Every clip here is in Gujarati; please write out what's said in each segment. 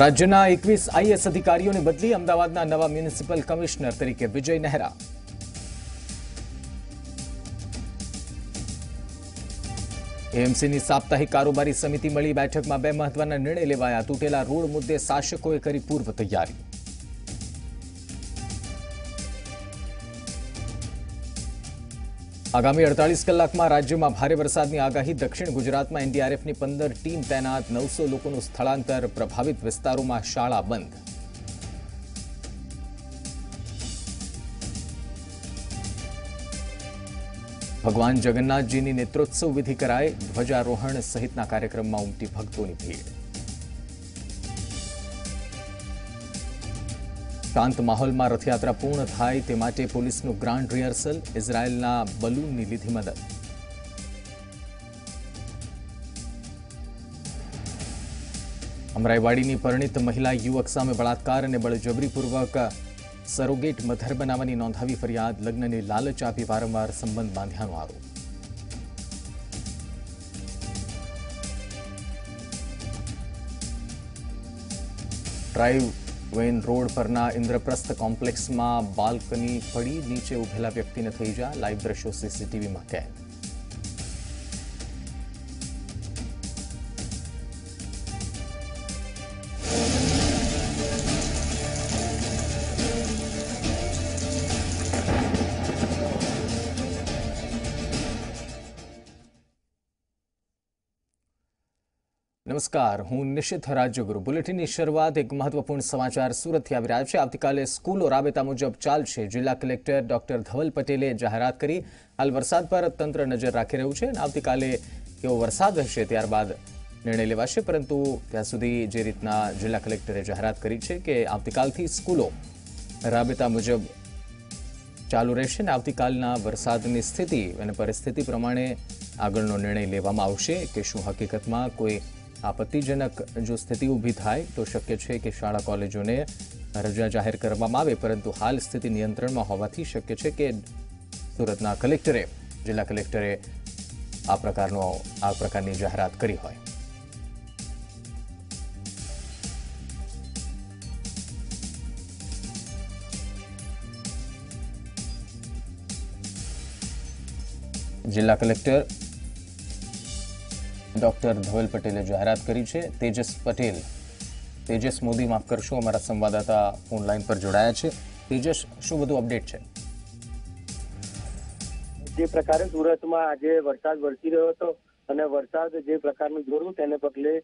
રાજ્યના એકવીસ આઈએસ અધિકારીઓની બદલી અમદાવાદના નવા મ્યુનિસિપલ કમિશનર તરીકે વિજય નહેરા. એએમસીની સાપ્તાહિક કારોબારી સમિતિ મળી બેઠકમાં બે મહત્વના નિર્ણય લેવાયા. તૂટેલા રોડ મુદ્દે શાસકોએ કરી પૂર્વ તૈયારી. આગામી અડતાલીસ કલાકમાં રાજ્યમાં ભારે વરસાદની આગાહી. દક્ષિણ ગુજરાતમાં એનડીઆરએફની પંદર ટીમ તૈનાત નવસો લોકોનું સ્થળાંતર પ્રભાવિત વિસ્તારોમાં શાળા બંધ. ભગવાન જગન્નાથજીની નેત્રોત્સવ વિધિ કરાય ધ્વજારોહણ સહિતના કાર્યક્રમમાં ઉમટી ભક્તોની ભીડ. શાંત માહોલમાં રથયાત્રા પૂર્ણ થાય તે માટે પોલીસનું ગ્રાન્ડ રિહર્સલ, ઇઝરાયેલના બલૂનની લીધી મદદ. અમરાઈવાડીની પરિણિત મહિલા યુવક સામે બળાત્કાર અને બળજબરીપૂર્વક સરોગેટ મધર બનાવવાની નોંધાવી ફરિયાદ, લગ્નની લાલચ આપી વારંવાર સંબંધ બાંધ્યાનો આરોપ. ડ્રાઈવ વેન રોડ પરના ઇન્દ્રપ્રસ્થ કોમ્પ્લેક્સમાં બાલ્કની પડી નીચે ઉભેલા વ્યક્તિને થઈ જા. લાઈવ દ્રશ્યો સીસીટીવીમાં કેદ નમસ્કાર. હું નિશિત રાજ્યગુરુ બુલેટિનની શરૂઆત એક મહત્વપૂર્ણ સમાચાર સુરતથી આવી રહ્યા છે. આવતીકાલે સ્કૂલો રાબેતા મુજબ ચાલશે. જિલ્લા કલેક્ટર ડોક્ટર ધવલ પટેલે જાહેરાત કરી. હાલ વરસાદ પર તંત્ર નજર રાખી રહ્યું છે અને આવતીકાલે કેવો વરસાદ હશે ત્યારબાદ નિર્ણય લેવાશે. પરંતુ ત્યાં સુધી જે રીતના જિલ્લા કલેક્ટરે જાહેરાત કરી છે કે આવતીકાલથી સ્કૂલો રાબેતા મુજબ ચાલુ રહેશે અને આવતીકાલના વરસાદની સ્થિતિ અને પરિસ્થિતિ પ્રમાણે આગળનો નિર્ણય લેવામાં આવશે કે શું હકીકતમાં કોઈ આપત્તિજનક જો સ્થિતિ ઊભી થાય તો શક્ય છે કે શાળા કોલેજોને રજા જાહેર કરવામાં આવે, પરંતુ હાલ સ્થિતિ નિયંત્રણમાં હોવાથી શક્ય છે કે સુરતના કલેક્ટરે, જિલ્લા કલેક્ટરે આ પ્રકારનો, આ પ્રકારની જાહેરાત કરી હોય. જિલ્લા કલેક્ટર ડોક્ટર ધવલ પટેલે જાહેરાત કરી છે. તેજસ પટેલ, તેજસ મોદી માફ કરશો, અમારા સંવાદદાતા ઓનલાઈન પર જોડાયા છે. તેજસ, શું બધું અપડેટ છે? જે પ્રકારે સુરતમાં આજે વરસાદ વરસી રહ્યો હતો અને વરસાદ જે પ્રકારનું જોરું તેને પગલે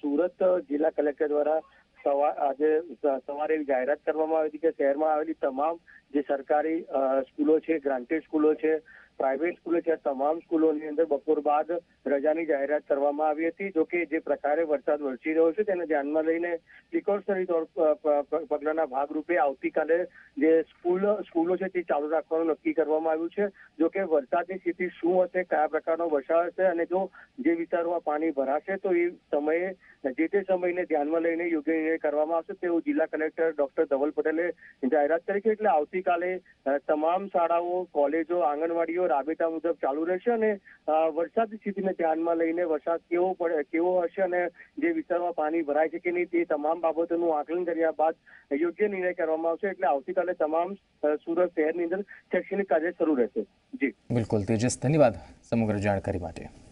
સુરત જિલ્લા કલેક્ટર દ્વારા આજે સવારે એવી જાહેરાત કરવામાં આવી હતી કે શહેરમાં આવેલી તમામ જે સરકારી સ્કૂલો છે, ગ્રાન્ટેડ સ્કૂલો છે પ્રાઇવેટ સ્કૂલો છે, તમામ સ્કૂલોની અંદર બપોર બાદ રજાની જાહેરાત કરવામાં આવી હતી. જો કે જે પ્રકારે વરસાદ વરસી રહ્યો છે, તેને ધ્યાનમાં લઈને પ્રિકોશનરી પગલાના ભાગરૂપે આવતીકાલે જે સ્કૂલ, સ્કૂલો છે તે ચાલુ રાખવાનું નક્કી કરવામાં આવ્યું છે. જો કે વરસાદની સ્થિતિ શું હશે, કયા પ્રકારનો વરસાદ હશે અને જો જે વિસ્તારોમાં પાણી ભરાશે, તો એ સમયે, જે તે સમયને ધ્યાનમાં લઈને યોગ્ય નિર્ણય કરવામાં આવશે તેવું જિલ્લા કલેક્ટર ડોક્ટર ધવલ પટેલે જાહેરાત કરી છે. એટલે આવતીકાલે તમામ શાળાઓ, કોલેજો, આંગણવાડીઓ રાબેતા મુજબ ચાલુ રહેશે અને વરસાદની સ્થિતિને ધ્યાનમાં લઈને વરસાદ કેવો કેવો હશે અને જે વિસ્તારમાં પાણી ભરાય છે કે નહીં તે તમામ બાબતોનું આકલન કર્યા બાદ યોગ્ય નિર્ણય કરવામાં આવશે એટલે આવતીકાલે તમામ સુરત શહેરની અંદર શૈક્ષણિક કાર્ય શરૂ રહેશે. જી. બિલકુલ. તેજસ, ધન્યવાદ સમગ્ર જાણકારી માટે.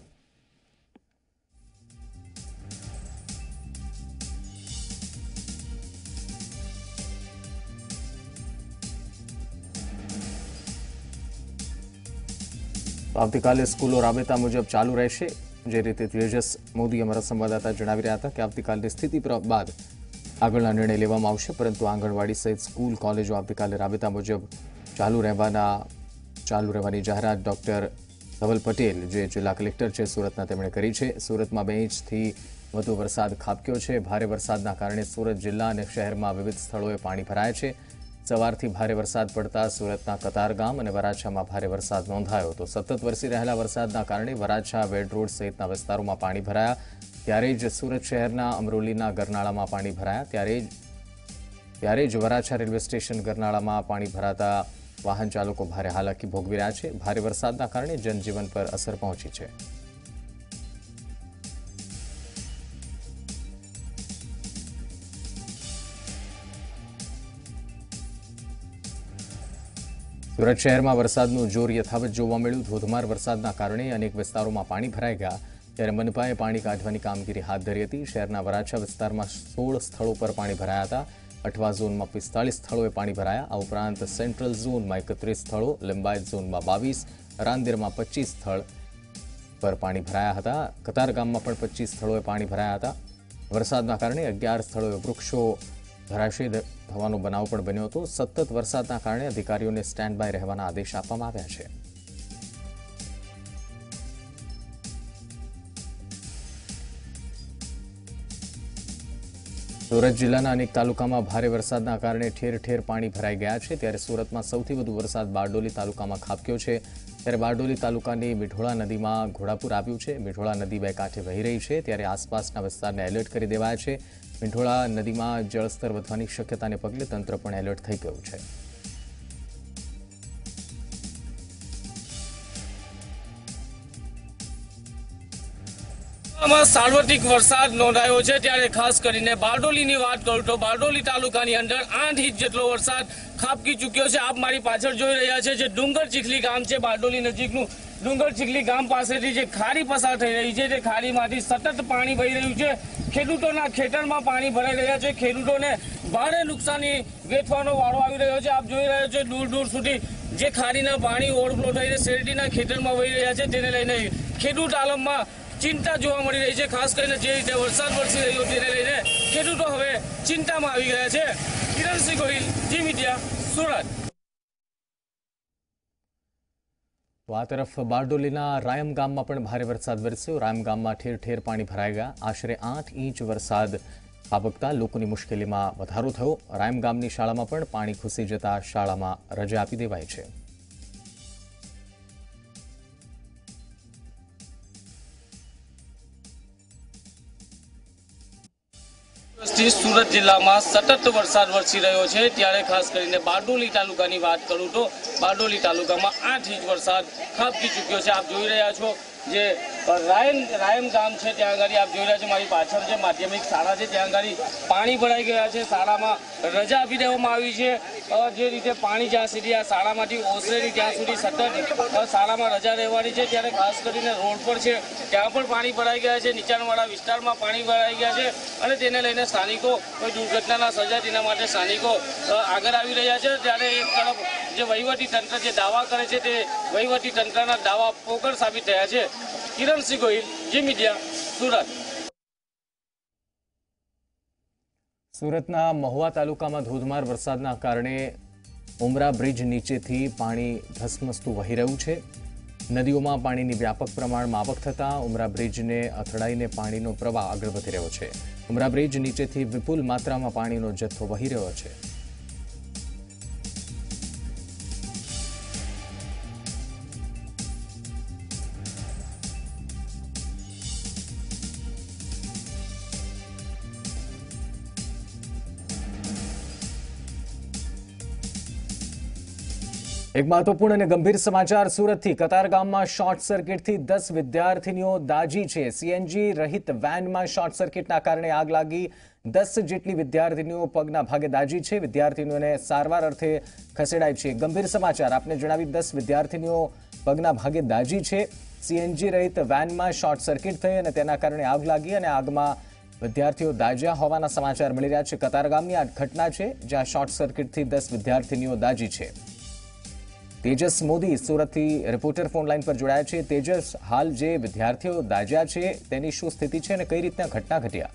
આવતીકાલે સ્કૂલો રાબેતા મુજબ ચાલુ રહેશે. જે રીતે તેજસ મોદી અમારા સંવાદદાતા જણાવી રહ્યા હતા કે આવતીકાલની સ્થિતિ પ્ર- બાદ આગળના નિર્ણય લેવામાં આવશે, પરંતુ આંગણવાડી સહિત સ્કૂલ, કોલેજો આવતીકાલે રાબેતા મુજબ ચાલુ રહેવાના, ચાલુ રહેવાની જાહેરાત ડોક્ટર ધવલ પટેલ, જે જિલ્લા કલેક્ટર છે, સુરતના તેમણે કરી છે. સુરતમાં બે ઇંચથી વધુ વરસાદ ખાબક્યો છે. ભારે વરસાદના કારણે સુરત જિલ્લા અને શહેરમાં વિવિધ સ્થળોએ પાણી ભરાયા છે. સવારથી ભારે વરસાદ પડતા સુરતના કતારગામ અને વરાછામાં ભારે વરસાદ નોંધાયો તો સતત વરસી રહેલા વરસાદના કારણે વરાછા, વેડ રોડ સહિતના વિસ્તારોમાં પાણી ભરાયા. ત્યારે જ સુરત શહેરના અમરોલીના ગરનાળામાં પાણી ભરાયા. ત્યારે જ ત્યારે જ વરાછા રેલવે સ્ટેશન ગરનાળામાં પાણી ભરાતા વાહન ચાલકો ભારે હાલાકી ભોગવી રહ્યા છે. ભારે વરસાદના કારણે જનજીવન પર અસર પહોંચી છે. સુરત શહેરમાં વરસાદનું જોર યથાવત જોવા મળ્યું. ધોધમાર વરસાદના કારણે અનેક વિસ્તારોમાં પાણી ભરાઈ ગયા. ત્યારે મનપાએ પાણી કાઢવાની કામગીરી હાથ ધરી હતી. શહેરના વરાછા વિસ્તારમાં સોળ સ્થળો પર પાણી ભરાયા હતા. અઠવા ઝોનમાં પિસ્તાળીસ સ્થળોએ પાણી ભરાયા. આ ઉપરાંત સેન્ટ્રલ ઝોનમાં એકત્રીસ સ્થળો, લિંબાયત ઝોનમાં બાવીસ, રાંદેરમાં પચીસ સ્થળ પર પાણી ભરાયા હતા. કતાર ગામમાં પણ પચીસ સ્થળોએ પાણી ભરાયા હતા. વરસાદના કારણે અગિયાર સ્થળોએ વૃક્ષો ધરાશયી થવાનો બનાવ પણ બન્યો હતો. સતત વરસાદના કારણે અધિકારીઓને સ્ટેન્ડ બાય રહેવાના આદેશ આપવામાં આવ્યા છે. સુરત જિલ્લાના અનેક તાલુકામાં ભારે વરસાદના કારણે ઠેર ઠેર પાણી ભરાઈ ગયા છે. ત્યારે સુરતમાં સૌથી વધુ વરસાદ બારડોલી તાલુકામાં ખાબક્યો છે. ત્યારે બારડોલી તાલુકાની મીઠોળા નદીમાં ઘોડાપુર આવ્યું છે. મીઠોળા નદી બે કાંઠે વહી રહી છે. ત્યારે આસપાસના વિસ્તારને એલર્ટ કરી દેવાયા છે. મીઠોળા નદીમાં જળસ્તર વધવાની શક્યતાને પગલે તંત્ર પણ એલર્ટ થઈ ગયું છે. આમાં સાર્વત્રિક વરસાદ નોંધાયો છે, ત્યારે ખાસ કરીને બારડોલીની વાત કરું તો બારડોલી તાલુકાની અંદર આઠ ઇંચ જેટલો વરસાદ ખાબકી ચૂક્યો છે. આપ મારી પાછળ જોઈ રહ્યા છે જે ડુંગર ચીખલી ગામ છે, બારડોલી નજીકનું ડુંગર ચીખલી ગામ પાસેથી જે ખારી પસાર થઈ રહી છે તે ખારીમાંથી સતત પાણી વહી રહ્યું છે. ખેડૂતોના ખેતરમાં પાણી ભરાઈ રહ્યા છે. ખેડૂતોને ભારે નુકસાની વેઠવાનો વાળો આવી રહ્યો છે. આપ જોઈ રહ્યા છો, દૂર દૂર સુધી જે ખાડીના પાણી ઓવરફ્લો થઈને શેરડીના ખેતરમાં વહી રહ્યા છે. તેને લઈને ખેડૂત આલમમાં ચિંતા જોવા મળી રહી છે. ખાસ કરીને જે રીતે વરસાદ વરસી રહ્યો તેને લઈને ખેડૂતો હવે ચિંતામાં આવી ગયા છે. કિરણસિંહ ગોહિલ, જી મીડિયા, સુરત. તો આ તરફ બારડોલીના રાયમ ગામમાં પણ ભારે વરસાદ વરસ્યો. રાયમ ગામમાં ઠેર ઠેર પાણી ભરાઈ ગયા. આશરે આઠ ઇંચ વરસાદ ખાબકતા લોકોની મુશ્કેલીમાં વધારો થયો. રાયમ ગામની શાળામાં પણ પાણી ઘૂસી જતા શાળામાં રજા આપી દેવાઈ છે. દિવસથી સુરત જિલ્લામાં સતત વરસાદ વરસી રહ્યો છે. ત્યારે ખાસ કરીને બારડોલી તાલુકાની વાત કરું તો બારડોલી તાલુકામાં આઠ ઇંચ વરસાદ ખાબકી ચૂક્યો છે. આપ જોઈ રહ્યા છો જે રાયમ રાયમ ગામ છે, ત્યાં આગળ. આપ જોઈ રહ્યા છો, મારી પાછળ જે માધ્યમિક શાળા છે, ત્યાં આગળ પાણી ભરાઈ ગયા છે. શાળામાં રજા આપી દેવામાં આવી છે. જે રીતે પાણી જ્યાં સુધી આ શાળામાંથી ઓસરેલી, ત્યાં સુધી સતત શાળામાં રજા રહેવાની છે. ત્યારે ખાસ કરીને રોડ પર છે, ત્યાં પણ પાણી ભરાઈ ગયા છે. નીચાણવાળા વિસ્તારમાં પાણી ભરાઈ ગયા છે અને તેને લઈને સ્થાનિકો કોઈ દુર્ઘટનાના સર્જાય તેના માટે સ્થાનિકો આગળ આવી રહ્યા છે. ત્યારે એક તરફ જે વહીવટી તંત્ર જે દાવા કરે છે, તે વહીવટી તંત્રના દાવા પોકળ સાબિત થયા છે. કિરણસિંહ ગોહિલ જી મીડિયા સુરત સુરતના મહુવા તાલુકામાં ધોધમાર વરસાદના કારણે ઉમરા બ્રિજ નીચેથી પાણી ધસમસતું વહી રહ્યું છે. નદીઓમાં પાણીની વ્યાપક પ્રમાણમાં આવક થતાં ઉમરા બ્રિજને અથડાઈને પાણીનો પ્રવાહ આગળ વધી રહ્યો છે. ઉમરા બ્રિજ નીચેથી વિપુલ માત્રામાં પાણીનો જથ્થો વહી રહ્યો છે. એક મહત્વપૂર્ણ અને ગંભીર સમાચાર સુરતથી. કતાર ગામમાં શોર્ટ સર્કિટથી દસ વિદ્યાર્થીનીઓ દાજી છે. સીએનજી રહિત વેનમાં શોર્ટ સર્કિટના કારણે આગ લાગી. દસ જેટલી વિદ્યાર્થીનીઓ પગના ભાગે દાજી છે. વિદ્યાર્થીનીઓને સારવાર અર્થે ખસેડાય છે. ગંભીર સમાચાર, આપને જણાવી દસ વિદ્યાર્થીનીઓ પગના ભાગે દાજી છે. સીએનજી રહિત વેનમાં શોર્ટ સર્કિટ થઈ અને તેના કારણે આગ લાગી અને આગમાં વિદ્યાર્થીઓ દાજ્યા હોવાના સમાચાર મળી રહ્યા છે. કતાર ગામની આ ઘટના છે, જ્યાં શોર્ટ સર્કિટથી દસ વિદ્યાર્થીનીઓ દાજી છે. તેજસ મોદી સુરતથી રિપોર્ટર ફોન લાઈન પર જોડાયા છે. તેજસ, હાલ જે વિદ્યાર્થીઓ દાજ્યા છે, તેની શું સ્થિતિ છે અને કઈ રીતના ઘટના ઘટ્યા?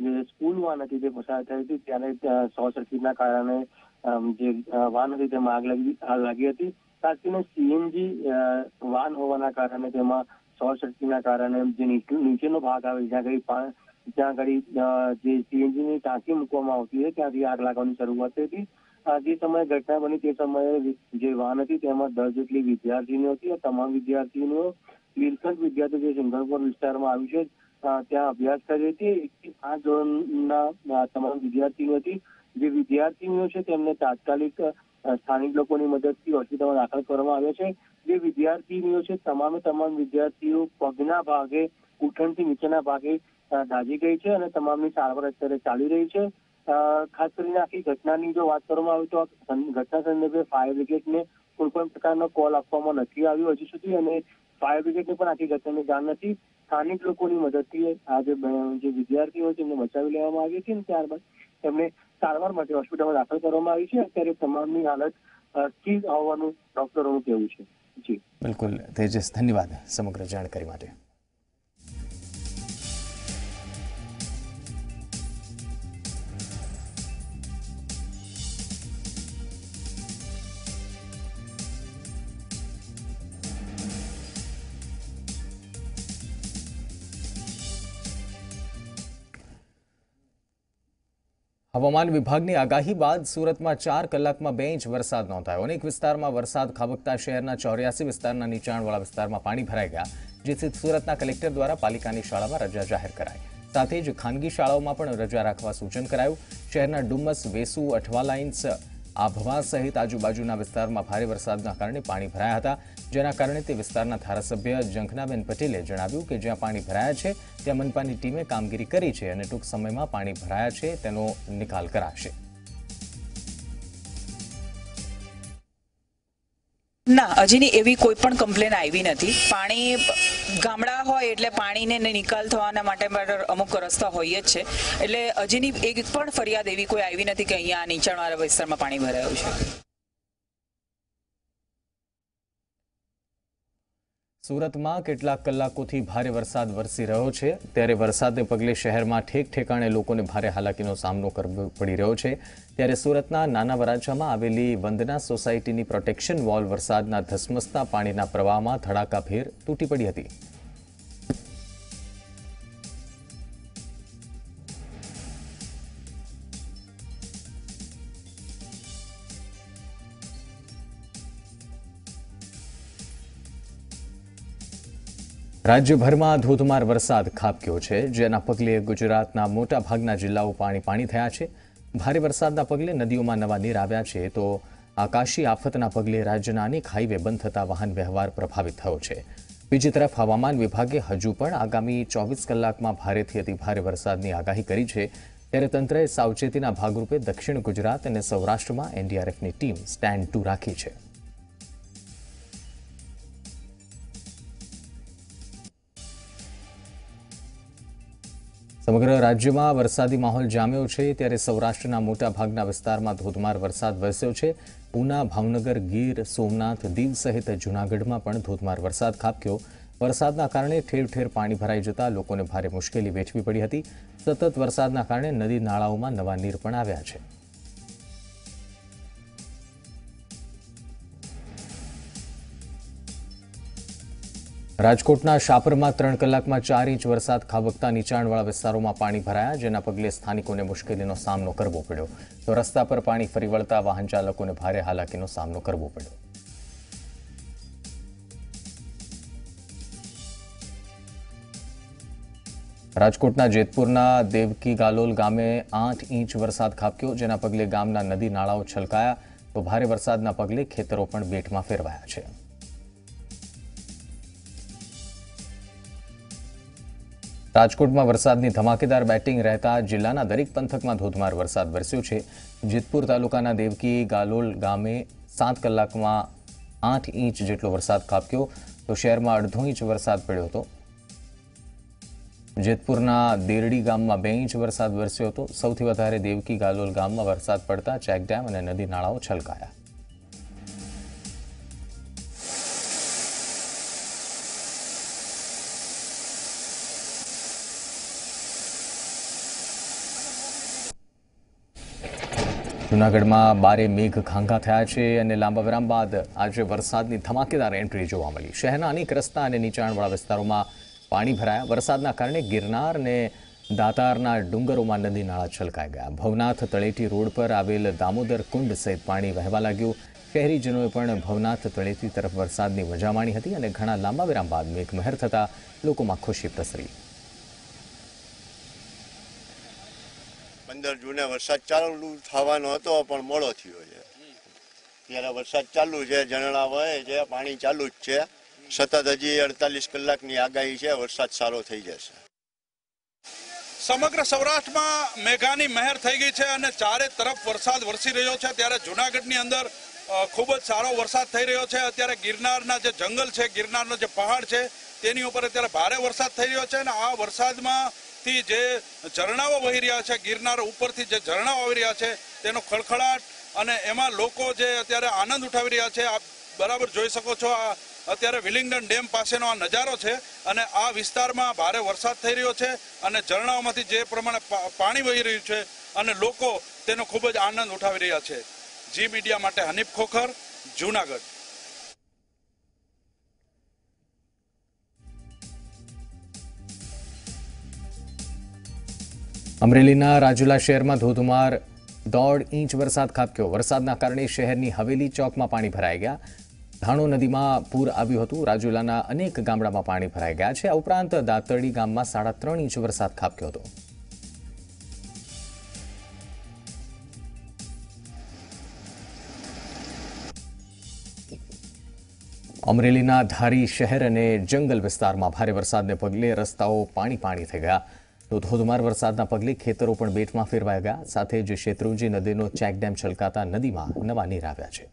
જે સ્કૂલ વાન હતી તે પસાર થઈ હતી, ત્યારે સો સર્કિટના કારણે જે વાન હતી, તેમાં આગ લાગી આગ લાગી હતી. ખાસ સીએનજી વાન હોવાના કારણે તેમાં શોર્ટ સર્કિટના કારણે જે નીચે- નીચેનો ભાગ આવે, જ્યાં પા- જ્યાં આગળ જે સીએનજી ની ટાંકી મૂકવામાં આવતી હતી ત્યાંથી આગ લાગવાની શરૂઆત થઈ હતી. જે સમયે ઘટના બની તે સમયે જે વાહન હતી તેમાં દસ જેટલી વિદ્યાર્થીનીઓ હતી. તમામ વિદ્યાર્થીનીઓ લીલકંઠ વિદ્યાર્થીઓ જે સિંગલપુર વિસ્તારમાં આવ્યું છે ત્યાં અભ્યાસ કરી હતી. પાંચ ધોરણના તમામ વિદ્યાર્થીઓ હતી. જે વિદ્યાર્થીનીઓ છે તેમને તાત્કાલિક સ્થાનિક લોકોની મદદથી હોસ્પિટલમાં દાખલ કરવામાં આવ્યા છે. જે વિદ્યાર્થીનીઓ છે, તમામે તમામ વિદ્યાર્થીઓ પગના ભાગે, ઉઠણથી નીચેના ભાગે દાઝી ગઈ છે અને તમામની સારવાર અત્યારે ચાલી રહી છે. ખાસ કરીને આખી ઘટનાની જો વાત કરવામાં આવે તો ઘટના સંદર્ભે ફાયર બ્રિગેડને કોઈ પણ પ્રકારનો કોલ આપવામાં નથી આવ્યો હજુ સુધી અને ફાયર બ્રિગેડને પણ આખી ઘટનાની જાણ નથી. સ્થાનિક લોકોની મદદથી આ જે વિદ્યાર્થીઓ છે એમને બચાવી લેવામાં આવી હતી અને ત્યારબાદ તેમને સારવાર માટે હોસ્પિટલમાં દાખલ કરવામાં આવી છે. અત્યારે તમામની હાલત સ્થિર હોવાનું ડોક્ટરોનું કહેવું છે. જી. બિલકુલ. તેજસ, ધન્યવાદ સમગ્ર જાણકારી માટે. હવામાન વિભાગની આગાહી બાદ સુરતમાં ચાર કલાકમાં બે ઇંચ વરસાદ નોંધાયો અનેક વિસ્તારમાં વરસાદ ખાબકતા શહેરના ચોર્યાસી વિસ્તારના નીચાણવાળા વિસ્તારમાં પાણી ભરાઈ ગયા, જેથી સુરતના કલેક્ટર દ્વારા પાલિકાની શાળામાં રજા જાહેર કરાઈ. સાથે જ ખાનગી શાળાઓમાં પણ રજા રાખવા સૂચન કરાયું. શહેરના ડુમ્મસ, વેસુ અઠવા લાઇન્સ આભવા સહિત આજુબાજુના વિસ્તારમાં ભારે વરસાદના કારણે પાણી ભરાયા હતા. જેના કારણે તે વિસ્તારના ધારાસભ્ય જંખનાબેન પટેલે જણાવ્યું કે જ્યાં પાણી ભરાયા છે, ત્યાં મનપાની ટીમે કામગીરી કરી છે અને ટૂંક સમયમાં પાણી ભરાયા છે, તેનો નિકાલ કરાશે. ના હજીની એવી કોઈ પણ કમ્પ્લેન આવી નથી. પાણી ગામડા હોય એટલે પાણીને નિકાલ થવાના માટે અમુક રસ્તા હોય જ છે. એટલે હજીની એક પણ ફરિયાદ એવી કોઈ આવી નથી કે અહીંયા નીચાણવાળા વિસ્તારમાં પાણી ભરાયું છે. સુરતમાં કેટલાક કલાકોથી ભારે વરસાદ વરસી રહ્યો છે. ત્યારે વરસાદને પગલે શહેરમાં ઠેક ઠેકાણે લોકોને ભારે હાલાકીનો સામનો કરવો પડી રહ્યો છે. ત્યારે સુરતના નાના વરાછામાં આવેલી વંદના સોસાયટીની પ્રોટેક્શન વોલ વરસાદના ધસમસતા પાણીના પ્રવાહમાં ધડાકાભેર તૂટી પડી હતી. રાજ્યભરમાં ધોધમાર વરસાદ ખાબક્યો છે. જેના પગલે ગુજરાતના મોટા ભાગના જિલ્લાઓ પાણી પાણી થયા છે. ભારે વરસાદના પગલે નદીઓમાં નવા નીર આવ્યા છે. તો આકાશી આફતના પગલે રાજ્યના અનેક હાઈવે બંધ થતા વાહન વ્યવહાર પ્રભાવિત થયો છે. બીજી તરફ હવામાન વિભાગે હજુ પણ આગામી ચોવીસ કલાકમાં ભારેથી અતિભારે વરસાદની આગાહી કરી છે. ત્યારે તંત્રએ સાવચેતીના ભાગરૂપે દક્ષિણ ગુજરાત અને સૌરાષ્ટ્રમાં એનડીઆરએફની ટીમ સ્ટેન્ડ ટુ રાખી છે. સમગ્ર રાજ્યમાં વરસાદી માહોલ જામ્યો છે. ત્યારે સૌરાષ્ટ્રના મોટા ભાગના વિસ્તારમાં ધોધમાર વરસાદ વરસ્યો છે. ઉના ભાવનગર, ગીર, સોમનાથ, દીવ સહિત જૂનાગઢમાં પણ ધોધમાર વરસાદ ખાબક્યો. વરસાદના કારણે ઠેર ઠેર પાણી ભરાઈ જતા લોકોને ભારે મુશ્કેલી વેઠવી પડી હતી. સતત વરસાદના કારણે નદી નાળાઓમાં નવા નીર પણ આવ્યા છે. રાજકોટના શાપરમાં ત્રણ કલાકમાં ચાર ઇંચ વરસાદ ખાબકતા નીચાણવાળા વિસ્તારોમાં પાણી ભરાયા, જેના પગલે સ્થાનિકોને મુશ્કેલીનો સામનો કરવો પડ્યો. તો રસ્તા પર પાણી ફરી વળતા વાહન ચાલકોને ભારે હાલાકીનો સામનો કરવો પડ્યો. રાજકોટના જેતપુરના દેવકી ગાલોલ ગામે આઠ ઇંચ વરસાદ ખાબક્યો, જેના પગલે ગામના નદી નાળાઓ છલકાયા. તો ભારે વરસાદના પગલે ખેતરો પણ બેટમાં ફેરવાયા છે. રાજકોટમાં વરસાદની ધમાકેદાર બેટિંગ રહેતા જિલ્લાના દરેક પંથકમાં ધોધમાર વરસાદ વરસ્યો છે. જેતપુર તાલુકાના દેવકી ગાલોલ ગામે સાત કલાકમાં આઠ ઇંચ જેટલો વરસાદ ખાબક્યો. તો શહેરમાં અડધો ઇંચ વરસાદ પડ્યો હતો. જેતપુરના દેરડી ગામમાં બે ઇંચ વરસાદ વરસ્યો હતો. સૌથી વધારે દેવકી ગાલોલ ગામમાં વરસાદ પડતા ચેકડેમ અને નદી નાળાઓ છલકાયા. જૂનાગઢમાં બારે મેઘ ખાંખા થયા છે અને લાંબા વિરામ બાદ આજે વરસાદની ધમાકેદાર એન્ટ્રી જોવા મળી. શહેરના અનેક રસ્તા અને નીચાણવાળા વિસ્તારોમાં પાણી ભરાયા. વરસાદના કારણે ગિરનાર અને દાતારના ડુંગરોમાં નદી નાળા છલકાઈ ગયા. ભવનાથ તળેટી રોડ પર આવેલ દામોદર કુંડ સહિત પાણી વહેવા લાગ્યું. શહેરીજનોએ પણ ભવનાથ તળેટી તરફ વરસાદની મજા માણી હતી અને ઘણા લાંબા વિરામ બાદ મેઘમહેર થતાં લોકોમાં ખુશી પ્રસરી. પંદર જૂને વરસાદ ચાલુ થવાનો હતો, પણ મોડો થયો છે. ત્યારે વરસાદ ચાલુ છે ઝરણા વહે છે, પાણી ચાલુ જ છે. સતત હજી અડતાલીસ કલાકની આગાહી છે, વરસાદ સારો થઈ જશે. સમગ્ર સૌરાષ્ટ્રમાં મેઘાની મહેર થઈ ગઈ છે અને ચારે તરફ વરસાદ વરસી રહ્યો છે. ત્યારે જુનાગઢની અંદર ખૂબ જ સારો વરસાદ થઈ રહ્યો છે. અત્યારે ગિરનારના જે જંગલ છે, ગિરનારનો જે પહાડ છે, તેની ઉપર અત્યારે ભારે વરસાદ થઈ રહ્યો છે અને આ વરસાદમાંથી જે ઝરણાઓ વહી રહ્યા છે, ગિરનાર ઉપરથી જે ઝરણાઓ આવી રહ્યા છે, તેનો ખળખળાટ અને એમાં લોકો જે અત્યારે આનંદ ઉઠાવી રહ્યા છે, આપ બરાબર જોઈ શકો છો, આ અત્યારે વિલિંગડન ડેમ પાસેનો આ નજારો છે અને આ વિસ્તારમાં ભારે વરસાદ થઈ રહ્યો છે અને ઝરણાઓમાંથી જે પ્રમાણે પાણી વહી રહ્યું છે અને લોકો તેનો ખૂબ જ આનંદ ઉઠાવી રહ્યા છે. જી મીડિયા માટે હનીફ ખોખર, જુનાગઢ. અમરેલીના રાજુલા શહેરમાં ધોધમાર દોઢ ઇંચ વરસાદ ખાબક્યો. વરસાદના કારણે શહેરની હવેલી ચોકમાં પાણી ભરાઈ ગયા. ધાણો નદીમાં પૂર આવ્યું હતું. રાજુલાના અનેક ગામડામાં પાણી ભરાઈ ગયા છે. આ ઉપરાંત દાતરડી ગામમાં સાડા ત્રણ ઇંચ વરસાદ ખાબક્યો હતો. અમરેલીના ધારી શહેર અને જંગલ વિસ્તારમાં ભારે વરસાદને પગલે રસ્તાઓ પાણી પાણી થઈ ગયા. તો ધોધમાર વરસાદના પગલે ખેતરો પણ બેટમાં ફેરવાઈ ગયા. સાથે જ શેત્રુંજી નદીનો ચેકડેમ છલકાતા નદીમાં નવા નીર આવ્યા છે.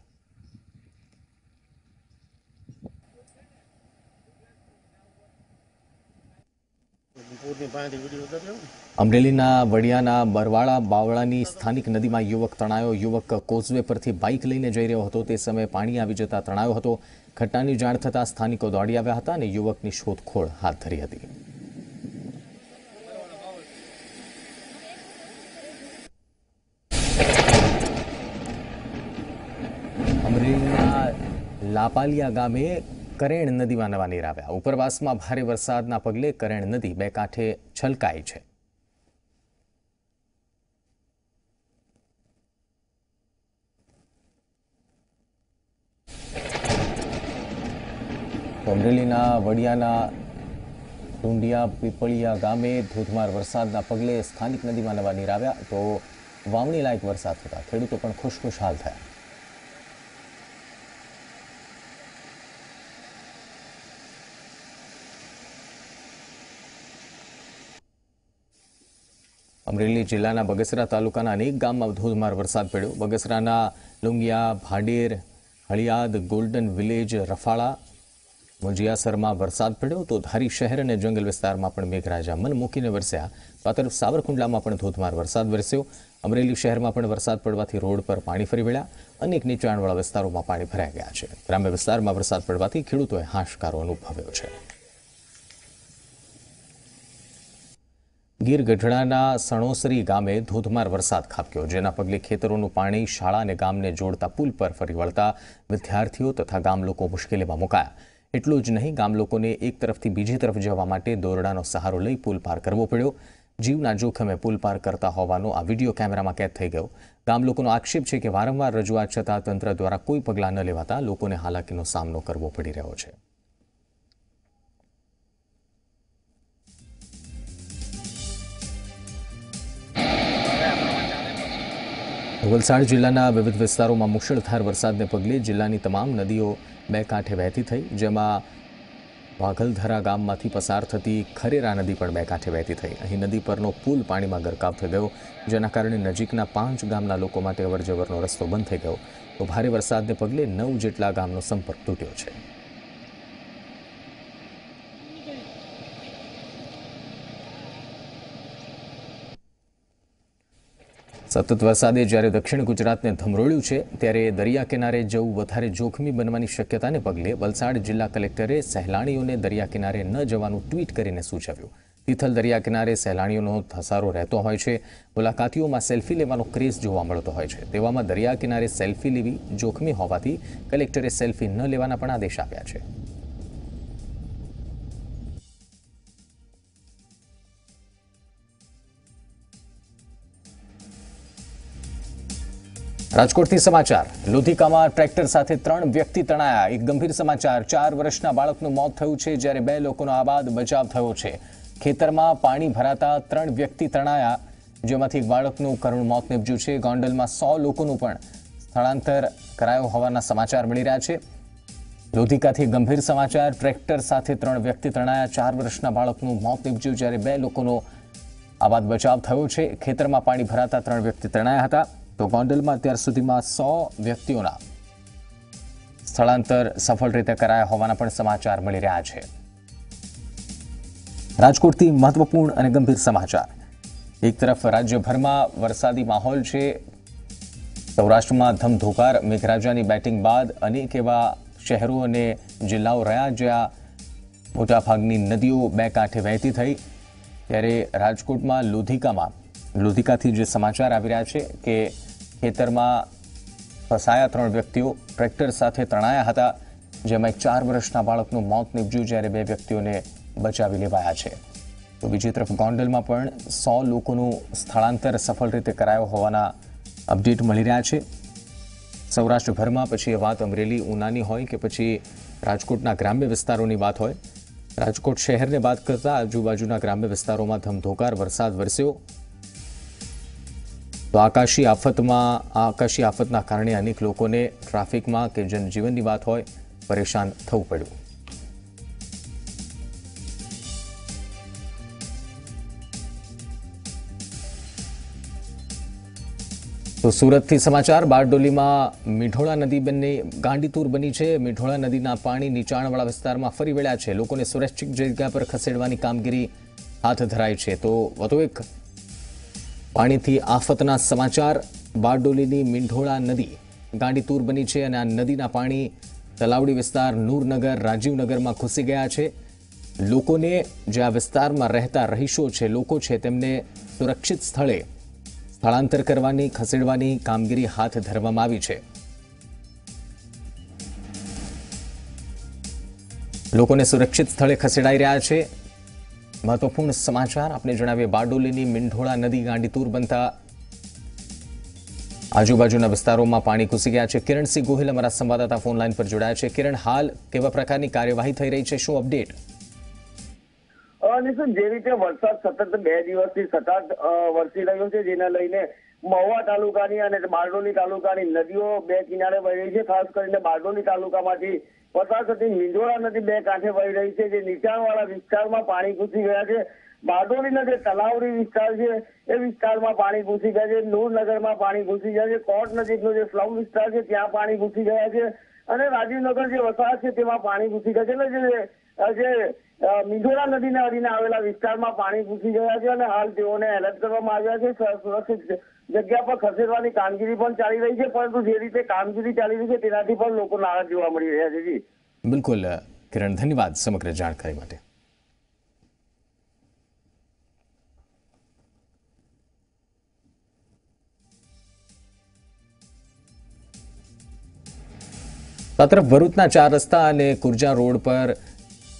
અમરેલીના વડિયાના બરવાળા બાવળાની સ્થાનિક નદીમાં યુવક તણાયો. યુવક કોઝવે પરથી બાઇક લઈને જઈ રહ્યો હતો. તે સમયે પાણી આવી જતા તણાયો હતો. ઘટનાની જાણ થતાં સ્થાનિકો દોડી આવ્યા હતા અને યુવકની શોધખોળ હાથ ધરી હતી અમરેલીના લાપાલિયા ગામે કરેણ નદીમાં નવા નીર આવ્યા. ઉપરવાસમાં ભારે વરસાદના પગલે કરેણ નદી બે કાંઠે છલકાઈ છે. અમરેલીના વડિયાના ટુંડિયા પીપળિયા ગામે ધોધમાર વરસાદના પગલે સ્થાનિક નદીમાં નવા નીર આવ્યા. તો વાવણી લાયક વરસાદ થતા ખેડૂતો પણ ખુશખુશાલ થયા. અમરેલી જિલ્લાના બગસરા તાલુકાના અનેક ગામમાં ધોધમાર વરસાદ પડ્યો. બગસરાના લુંગિયા, ભાડેર, હળિયાદ, ગોલ્ડન વિલેજ, રફાળા, મુંજિયાસરમાં વરસાદ પડ્યો તો ધારી શહેર અને જંગલ વિસ્તારમાં પણ મેઘરાજા મન મૂકીને વરસ્યા. તો આ સાવરકુંડલામાં પણ ધોધમાર વરસાદ વરસ્યો. અમરેલી શહેરમાં પણ વરસાદ પડવાથી રોડ પર પાણી ફરી વળ્યા. અનેક નીચાણવાળા વિસ્તારોમાં પાણી ભરાઈ ગયા છે. ગ્રામ્ય વિસ્તારમાં વરસાદ પડવાથી ખેડૂતોએ હાશકારો અનુભવ્યો છે. ગીર ગઢડાના સણોસરી ગામે ધોધમાર વરસાદ ખાબક્યો, જેના પગલે ખેતરોનું પાણી શાળા અને ગામને જોડતા પુલ પર ફરી વળતા વિદ્યાર્થીઓ તથા ગામ લોકો મુશ્કેલીમાં મુકાયા. એટલું જ નહીં, ગામ લોકોને એક તરફથી બીજી તરફ જવા માટે દોરડાનો સહારો લઈ પુલ પાર કરવો પડ્યો. જીવના જોખમે પુલ પાર કરતા હોવાનો આ વીડિયો કેમેરામાં કેદ થઈ ગયો. ગામ લોકોનો આક્ષેપ છે કે વારંવાર રજૂઆત છતાં તંત્ર દ્વારા કોઈ પગલાં ન લેવાતા લોકોને હાલાકીનો સામનો કરવો પડી રહ્યો છે. વલસાડ જિલ્લાના વિવિધ વિસ્તારોમાં મુશળધાર વરસાદને પગલે જિલ્લાની તમામ નદીઓ બે કાંઠે વહેતી થઈ, જેમાં વાઘલધરા ગામમાંથી પસાર થતી ખરેરા નદી પણ બે કાંઠે વહેતી થઈ. અહીં નદી પરનો પુલ પાણીમાં ગરકાવ થઈ ગયો, જેના કારણે નજીકના પાંચ ગામના લોકો માટે અવરજવરનો રસ્તો બંધ થઈ ગયો. તો ભારે વરસાદને પગલે નવ જેટલા ગામનો સંપર્ક તૂટ્યો છે. સતત વરસાદે જ્યારે દક્ષિણ ગુજરાતને ધમરોળ્યું છે, ત્યારે દરિયા કિનારે જવું વધારે જોખમી બનવાની શક્યતાને પગલે વલસાડ જિલ્લા કલેક્ટરે સહેલાણીઓને દરિયા કિનારે ન જવાનું ટ્વીટ કરીને સૂચવ્યું. તિથલ દરિયા કિનારે સહેલાણીઓનો ધસારો રહેતો હોય છે, મુલાકાતીઓમાં સેલ્ફી લેવાનો ક્રેઝ જોવા મળતો હોય છે. તેવામાં દરિયા કિનારે સેલ્ફી લેવી જોખમી હોવાથી કલેક્ટરે સેલ્ફી ન લેવાના પણ આદેશ આપ્યા છે. રાજકોટથી સમાચાર. લોધિકામાં ટ્રેક્ટર સાથે ત્રણ વ્યક્તિ તણાયા. એક ગંભીર સમાચાર. ચાર વર્ષના બાળકનું મોત થયું છે જ્યારે બે લોકોનો આબાદ બચાવ થયો છે. ખેતરમાં પાણી ભરાતા ત્રણ વ્યક્તિ તણાયા, જેમાંથી એક બાળકનું કરુણ મોત નીપજ્યું છે. ગોંડલમાં સો લોકોનું પણ સ્થળાંતર કરાયો હોવાના સમાચાર મળી રહ્યા છે. લોધિકાથી ગંભીર સમાચાર. ટ્રેક્ટર સાથે ત્રણ વ્યક્તિ તણાયા. ચાર વર્ષના બાળકનું મોત નીપજ્યું જ્યારે બે લોકોનો આબાદ બચાવ થયો છે. ખેતરમાં પાણી ભરાતા ત્રણ વ્યક્તિ તણાયા હતા. તો ગોંડલમાં અત્યાર સુધીમાં સો વ્યક્તિઓના સ્થળાંતર સફળ રીતે કરાયા હોવાના પણ સમાચાર મળી રહ્યા છે. રાજકોટથી મહત્વપૂર્ણ અને ગંભીર સમાચાર. એક તરફ રાજ્યભરમાં વરસાદી માહોલ છે. સૌરાષ્ટ્રમાં ધમધોકાર, મેઘરાજાની બેટિંગ બાદ અનેક એવા શહેરો અને જિલ્લાઓ રહ્યા જ્યાં મોટાભાગની નદીઓ બે કાંઠે વહેતી થઈ. ત્યારે રાજકોટમાં લોધિકામાં, લોધિકાથી જે સમાચાર આવી રહ્યા છે કે ખેતરમાં ફસાયા ત્રણ વ્યક્તિઓ ટ્રેક્ટર સાથે તણાયા હતા, જેમાં એક ચાર વર્ષના બાળકનું મોત નીપજ્યું જ્યારે બે વ્યક્તિઓને બચાવી લેવાયા છે. તો બીજી તરફ ગોંડલમાં પણ સો લોકોનું સ્થળાંતર સફળ રીતે કરાયો હોવાના અપડેટ મળી રહ્યા છે. સૌરાષ્ટ્રભરમાં પછી એ વાત અમરેલી ઉનાની હોય કે પછી રાજકોટના ગ્રામ્ય વિસ્તારોની વાત હોય. રાજકોટ શહેરને વાત કરતા આજુબાજુના ગ્રામ્ય વિસ્તારોમાં ધમધોકાર વરસાદ વરસ્યો. તો આકાશી આફતમાં આકાશી આફતના કારણે અનેક લોકોને ટ્રાફિકમાં કે જનજીવનની વાત હોય, પરેશાન થવું પડ્યું. તો સુરતથી સમાચાર, બારડોલીમાં મીઠોળા નદી બંને ગાંડીતુર બની છે. મીઠોળા નદીના પાણી નીચાણવાળા વિસ્તારમાં ફરી વળ્યા છે. લોકોને સુરક્ષિત જગ્યા પર ખસેડવાની કામગીરી હાથ ધરાઈ છે. તો વધુ એક પાણીથી આફતના સમાચાર. બારડોલીની મીંઢોળા નદી ગાંડીતૂર બની છે અને આ નદીના પાણી તલાવડી વિસ્તાર નૂરનગર, રાજીવનગરમાં ઘૂસી ગયા છે. લોકોને જે આ વિસ્તારમાં રહેતા રહીશો છે, લોકો છે, તેમને સુરક્ષિત સ્થળે સ્થળાંતર કરવાની, ખસેડવાની કામગીરી હાથ ધરવામાં આવી છે. લોકોને સુરક્ષિત સ્થળે ખસેડાઈ રહ્યા છે. મહત્વપૂર્ણ સમાચાર આપણે જણાવીએ. બારડોલીની મીંઢોળા નદી ગાંડીતુર બનતા આજુબાજુના વિસ્તારોમાં પાણી ઘૂસી ગયા છે. કિરણસિંહ ગોહિલ અમારા સંવાદદાતા ફોન લાઈન પર જોડાયા છે. કિરણ, હાલ કેવા પ્રકારની કાર્યવાહી થઈ રહી છે? શું અપડેટ? જે રીતે વરસાદ સતત બે દિવસથી સતત વરસી રહ્યો છે, જેને લઈને મહુવા તાલુકાની અને બારડોલી તાલુકાની નદીઓ બે કિનારે વહી છે. ખાસ કરીને બારડોલી તાલુકામાંથી પસાર થતી મીંઢોળા નદી બે કાંઠે વહી રહી છે. જે નીચાણવાળા વિસ્તારમાં પાણી ઘૂસી ગયા છે. બારડોલીના જે તલાવડી વિસ્તાર છે. એ વિસ્તારમાં પાણી ઘૂસી ગયા છે. નૂરનગરમાં પાણી ઘૂસી ગયા છે. કોટ નજીકનો જે સ્લમ વિસ્તાર છે, ત્યાં પાણી ઘૂસી ગયા છે. અને રાજીવનગર જે વસાહત છે, તેમાં પાણી ઘૂસી ગયા છે. એટલે જે અ, નદીના અડીને આવેલા વિસ્તારમાં પાણી ઘૂસી ગયા છે અને હાલ તેઓને એલર્ટ કરવામાં આવ્યા છે. સુરક્ષિત જગ્યા પર ખસેડવાની કામગીરી પણ ચાલી રહી છે પરંતુ જે રીતે કામગીરી ચાલી રહી છે તેનાથી પણ લોકો નારાજ જોવા મળી રહ્યા છે જી. બિલકુલ કિરણ ધન્યવાદ સમગ્ર જાણકારી માટે. તરફ ભરૂચના ચાર રસ્તા અને કુરજા રોડ પર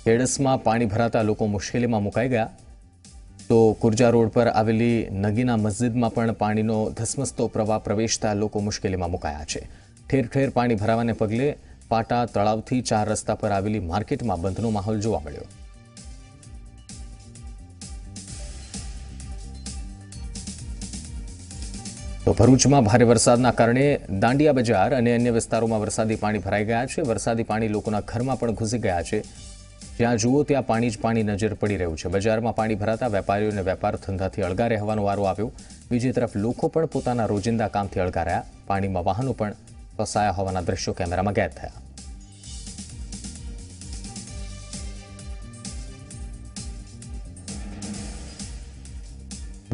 ખેડસમાં પાણી ભરાતા લોકો મુશ્કેલીમાં મુકાઈ ગયા. તો કુરજા રોડ પર આવેલી નગીના મસ્જિદમાં પણ પાણીનો ધસમસતો પ્રવાહ પ્રવેશતા લોકો મુશ્કેલીમાં મુકાયા છે. ઠેર ઠેર પાણી ભરાવાને પગલે પાટા તળાવથી ચાર રસ્તા પર આવેલી માર્કેટમાં બંધનો માહોલ જોવા મળ્યો. તો ભરૂચમાં ભારે વરસાદના કારણે દાંડિયા બજાર અને અન્ય વિસ્તારોમાં વરસાદી પાણી ભરાઈ ગયા છે. વરસાદી પાણી લોકોના ઘરમાં પણ ઘૂસી ગયા છે. જ્યાં જુઓ, ત્યાં પાણી જ પાણી નજર પડી રહ્યું છે. બજારમાં પાણી ભરાતા વેપારીઓને વેપાર ધંધાથી અળગા રહેવાનો વારો આવ્યો. બીજી તરફ લોકો પણ પોતાના રોજિંદા કામથી અળગા રહ્યા. પાણીમાં વાહનો પણ ફસાયા હોવાના દ્રશ્યો કેમેરામાં કેદ થયા.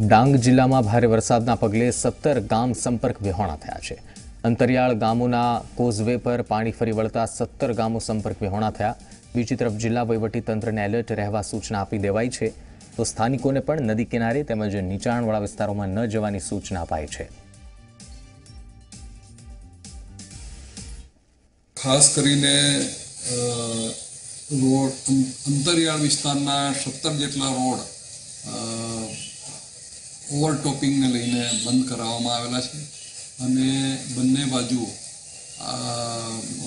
ડાંગ જિલ્લામાં ભારે વરસાદના પગલે સત્તર ગામ સંપર્ક વિહોણા થયા છે. અંતરિયાળ ગામોના કોઝવે પર પાણી ફરી વળતા સત્તર ગામો સંપર્ક વિહોણા થયા. બીજી તરફ જિલ્લા વહીવટીતંત્રને એલર્ટ રહેવા સૂચના આપી દેવાઈ છે. તો સ્થાનિકોને પણ નદી કિનારે તેમજ નીચાણવાળા વિસ્તારોમાં ન જવાની સૂચના અપાઈ છે. ખાસ કરીને રોડ અંતરિયાળ વિસ્તારના સત્તર જેટલા રોડ ઓવરટોપિંગને લઈને બંધ કરાવવામાં આવેલા છે. અને બંને બાજુ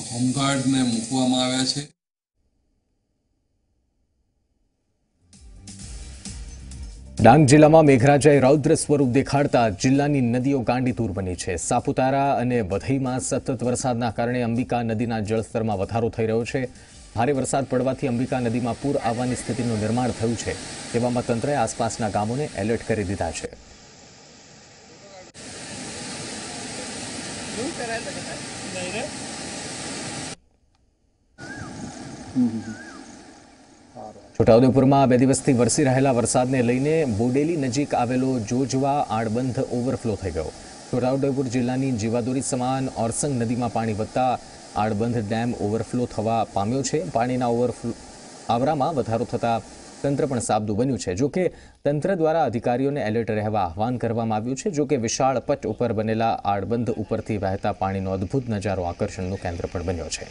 હોમગાર્ડને મૂકવામાં આવ્યા છે. ડાંગ જિલ્લામાં મેઘરાજાએ રૌદ્ર સ્વરૂપ દેખાડતા જિલ્લાની નદીઓ ગાંડીતુર બની છે. સાપુતારા અને વધઈમાં સતત વરસાદના કારણે અંબિકા નદીના જળસ્તરમાં વધારો થઈ રહ્યો છે. ભારે વરસાદ પડવાથી અંબિકા નદીમાં પૂર આવવાની સ્થિતિનું નિર્માણ થયું છે. તેવામાં તંત્રએ આસપાસના ગામોને એલર્ટ કરી દીધા છે. છોટાઉદેપુરમાં બે દિવસથી વરસી રહેલા વરસાદને લઈને બોડેલી નજીક આવેલો જોજવા આડબંધ ઓવરફ્લો થઈ ગયો. છોટાઉદેપુર જિલ્લાની જીવાદોરી સમાન ઓરસંગ નદીમાં પાણી વધતા આડબંધ ડેમ ઓવરફ્લો થવા પામ્યો છે. પાણીના ઓવરફ્લો આવરામાં વધારો થતાં તંત્ર પણ સાબદું બન્યું છે. જોકે તંત્ર દ્વારા અધિકારીઓને એલર્ટ રહેવા આહવાન કરવામાં આવ્યું છે. જોકે વિશાળ પટ ઉપર બનેલા આડબંધ ઉપરથી વહેતા પાણીનો અદ્ભુત નજારો આકર્ષણનું કેન્દ્ર પણ બન્યો છે.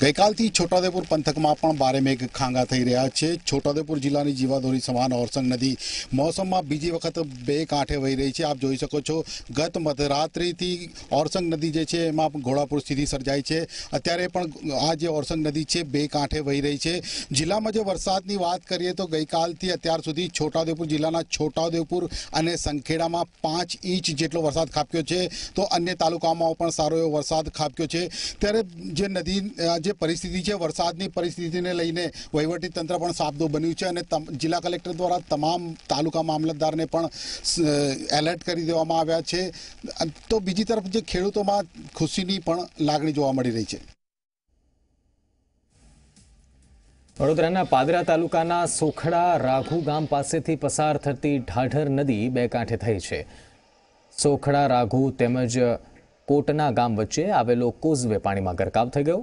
ગઈકાલથી છોટાઉદેપુર પંથકમાં પણ ભારે મેઘ ખાંગા થઈ રહ્યા છે. છોટાઉદેપુર જિલ્લાની જીવાદોરી સમાન ઓરસંગ નદી મોસમમાં બીજી વખત બે કાંઠે વહી રહી છે. આપ જોઈ શકો છો, ગત મધરાત્રિથી ઓરસંગ નદી જે છે એમાં ઘોડાપુર સ્થિતિ સર્જાઈ છે. અત્યારે પણ આ જે ઓરસંગ નદી છે બે કાંઠે વહી રહી છે. જિલ્લામાં જે વરસાદની વાત કરીએ તો ગઈકાલથી અત્યાર સુધી છોટાઉદેપુર જિલ્લાના છોટાઉદેપુર અને સંખેડામાં પાંચ ઇંચ જેટલો વરસાદ ખાબક્યો છે. તો અન્ય તાલુકામાં પણ સારો એવો વરસાદ ખાબક્યો છે. ત્યારે જે નદી જે પરિસ્થિતિ છે, વરસાદની પરિસ્થિતિને લઈને વહીવટી તંત્ર પણ સાબદું બન્યું છે અને જિલ્લા કલેક્ટર દ્વારા તમામ તાલુકા મામલતદારને પણ એલર્ટ કરી દેવામાં આવ્યા છે. તો બીજી તરફ જે ખેડૂતોમાં ખુશીની પણ લાગણી જોવા મળી રહી છે. વડોદરાના પાદરા તાલુકાના સોખડા રાઘુ ગામ પાસેથી પસાર થતી ઢાઢર નદી બે કાંઠે થઈ છે. સોખડા રાઘુ તેમજ કોટના ગામ વચ્ચે આવેલો કોઝવે પાણીમાં ગરકાવ થઈ ગયો.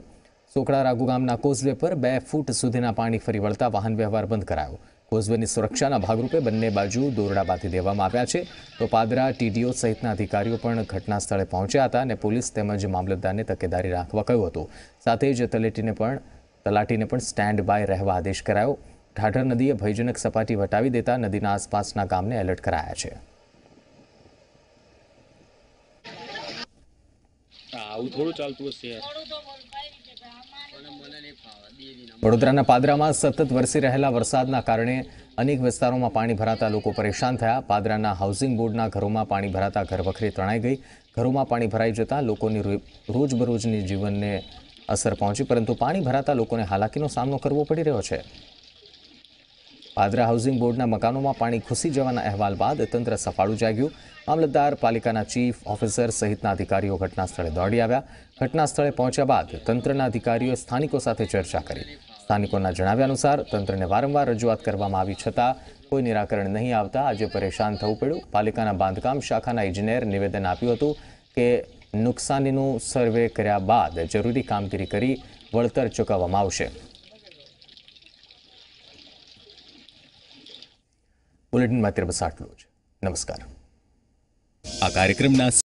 સોખડા રાઘુ ગામના કોઝવે પર બે ફૂટ સુધીના પાણી ફરી વળતા વાહન વ્યવહાર બંધ કરાયો. કોઝવેની સુરક્ષાના ભાગરૂપે બંને બાજુ દોરડા બાંધી દેવામાં આવ્યા છે. તો પાદરા, ટીડીઓ સહિતના અધિકારીઓ પણ ઘટના સ્થળે પહોંચ્યા હતા અને પોલીસ તેમજ મામલતદારને તકેદારી રાખવા કહ્યું હતું. સાથે જ તલેટીને પણ, તલાટીને પણ સ્ટેન્ડ બાય રહેવા આદેશ કરાયો. ઢાઢર નદીએ ભયજનક સપાટી વટાવી દેતા નદીના આસપાસના ગામને એલર્ટ કરાયા છે. આવું થોડું ચાલતું હશે વડોદરાના પાદરામાં સતત વરસી રહેલા વરસાદના કારણે અનેક વિસ્તારોમાં પાણી ભરાતા લોકો પરેશાન થયા. પાદરાના હાઉસિંગ બોર્ડના ઘરોમાં પાણી ભરાતા ઘરવખરી તણાઈ ગઈ. ઘરોમાં પાણી ભરાઈ જતા લોકોની રોજબરોજની જીવનને અસર પહોંચી, પરંતુ પાણી ભરાતા લોકોને હાલાકીનો સામનો કરવો પડી રહ્યો છે. પાદરા હાઉસિંગ બોર્ડના મકાનોમાં પાણી ઘૂસી જવાના અહેવાલ બાદ તંત્ર સફાળું જાગ્યું. મામલતદાર પાલિકાના ચીફ ઓફિસર સહિતના અધિકારીઓ ઘટના સ્થળે દોડી આવ્યા. ઘટના સ્થળે પહોંચ્યા બાદ તંત્રના અધિકારીઓએ સ્થાનિકો સાથે ચર્ચા કરી. સ્થાનિકોના જણાવ્યા અનુસાર, તંત્રને વારંવાર રજૂઆત કરવામાં આવી છતાં કોઈ નિરાકરણ નહીં આવતા. આજે પરેશાન થવું પડ્યું. પાલિકાના બાંધકામ શાખાના ઇજનેર નિવેદન આપ્યું હતું કે નુકસાનીનું સર્વે કર્યા બાદ જરૂરી કામગીરી કરી વળતર ચૂકવવામાં આવશે. બુલેટિનમાં અત્યારે આટલું જ નમસ્કાર. આ કાર્યક્રમના